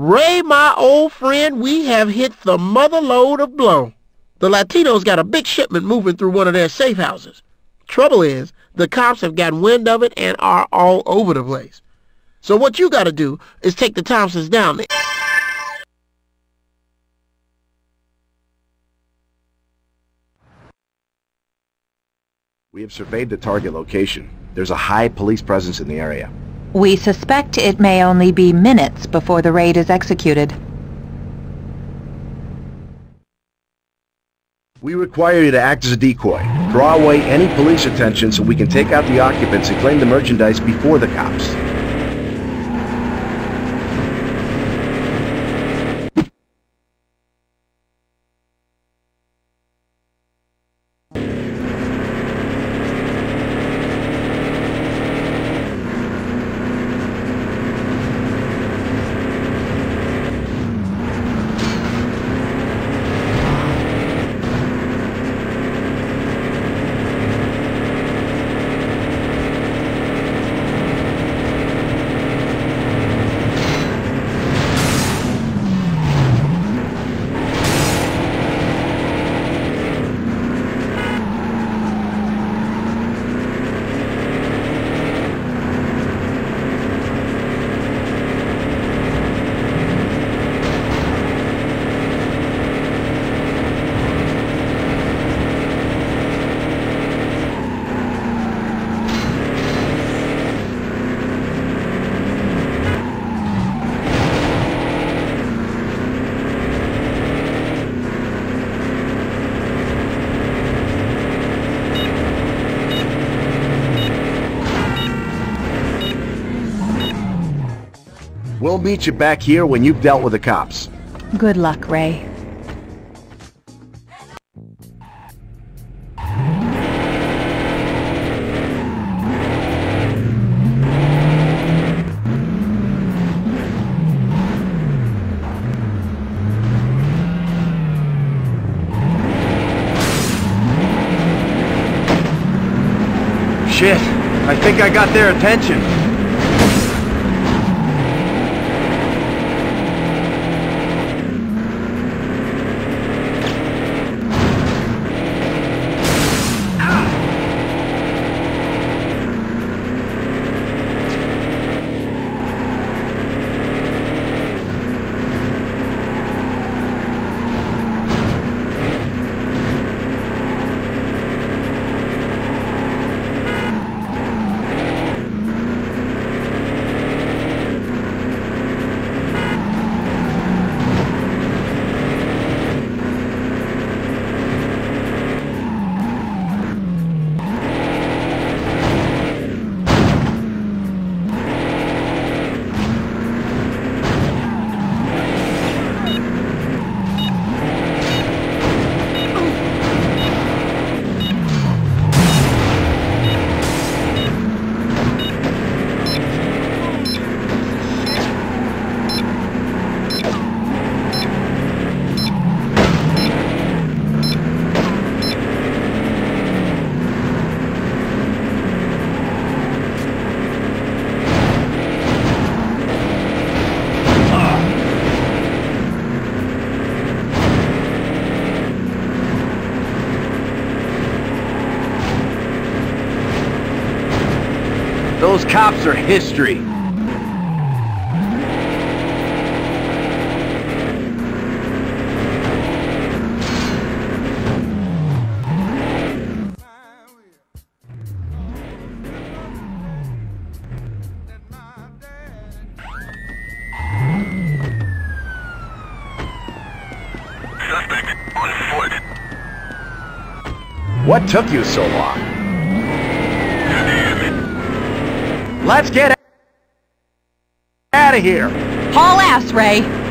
Ray, my old friend, we have hit the mother load of blow. The Latinos got a big shipment moving through one of their safe houses. Trouble is, the cops have gotten wind of it and are all over the place. So what you gotta do is take the Thompsons down there. We have surveyed the target location. There's a high police presence in the area. We suspect it may only be minutes before the raid is executed. We require you to act as a decoy. Draw away any police attention so we can take out the occupants and claim the merchandise before the cops. We'll meet you back here when you've dealt with the cops. Good luck, Ray. Shit, I think I got their attention. Those cops are history. Suspect on foot. What took you so long? Let's get out of here! Haul ass, Ray!